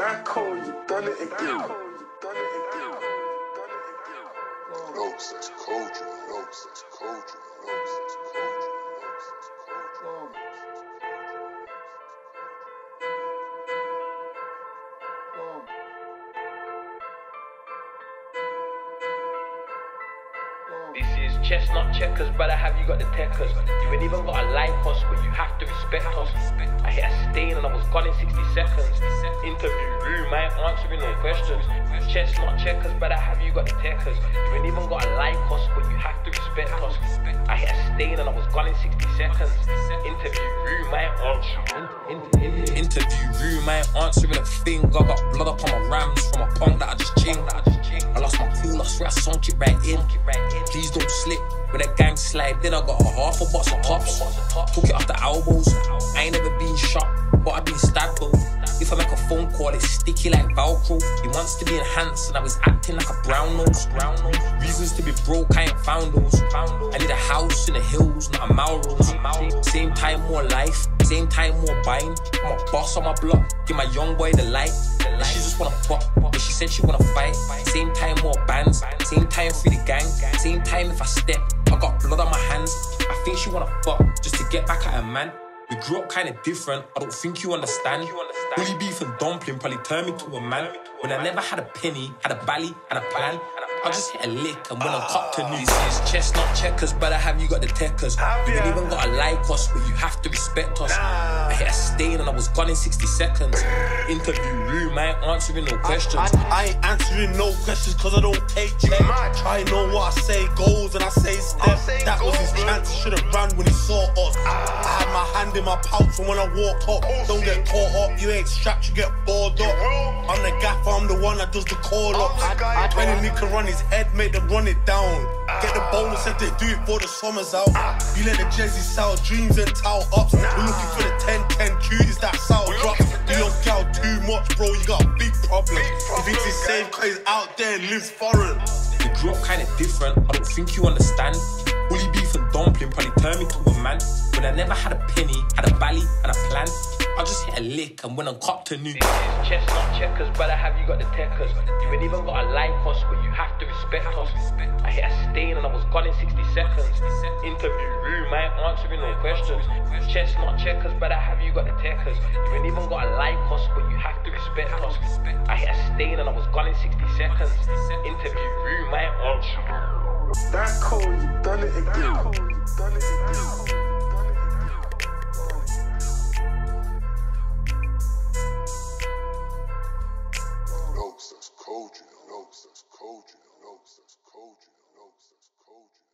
That cold, you done it again. Cold, you cold, you cold, you cold, This is chess not checkers, brother. Have you got the techers? You ain't even got a like us, but you have to respect us. I hit a stain and I was gone in 60 seconds. Answering Chess not checkers, brother. Have you got the techers? You ain't even got a like us, but you have to respect us. I hit a stain and I was gone in 60 seconds. Interview room, I ain't. In- in- in- Interview room, I ain't answering a thing. I got blood up on my rams from a punk that I just chinged. I lost my cool, I swear I sunk it right in. Please don't slip. When that gang slide, then I got a half a box of pops. Took it off the elbows. I ain't never been shot, but I been stabbed though. Sticky like Velcro. He wants to be enhanced, and I was acting like a brown nose. Brown nose. Reasons to be broke, I ain't found those. I need a house in the hills, not a Melrose. Same time, more life. Same time, more buying. I'm a boss on my block. Give my young boy the light. And she just wanna fuck, but she said she wanna fight. Same time, more bands. Same time, free the gang. Same time, if I step, I got blood on my hands. I think she wanna fuck just to get back at a man. We grew up kinda different. I don't think you understand. Bully beef and dumpling probably turned me to a man. When I never had a penny, had a bally, had a plan. I just hit a lick and went on cop to news. This is chess not checkers, but I Have you got the techers? You ain't even got a like us, but you have to respect us. I hit a stain and I was gone in 60 seconds. Interview room, I ain't answering no questions. I, I ain't answering no questions cause I don't take check. I know what I say goes and I say step. say that was his chance, he should have ran when he saw us. I my hand in my pouch from when I walked up. don't get caught up, you ain't strapped, you get bored up. I'm the gaffer, I'm the one that does the call up. I'm the guy, When a nigga run his head, make them run it down. Get the bonus if they do it for the summers out. You let the Jezzy sell dreams and towel ups. We're looking for the 10 10 cuties that sell We're drops. You them. don't gal too much, bro. You got a big problem. Big He thinks he's safe cause he's out there and lives foreign. We grew up kinda different, I don't think you understand. Bully beef and dumpling probably turned me to a man. When I never had a penny, had a bally and a plan. I just hit a lick and went on cop to new. Chess not checkers, brother, have you got the techers? You ain't even got a like us, but you have to respect us. I hit a stain and I was gone in 60 seconds. Interview room, I ain't answering no questions. Chess not checkers, brother, have you got the techers? You ain't even got a like us, but you have to respect us. I hit a stain and I was gone in 60 seconds. Interview room, I ain't answering. That cold, you done it again. Done it again. notes, that's cold, you notes, that's cold, notes, that's cold, you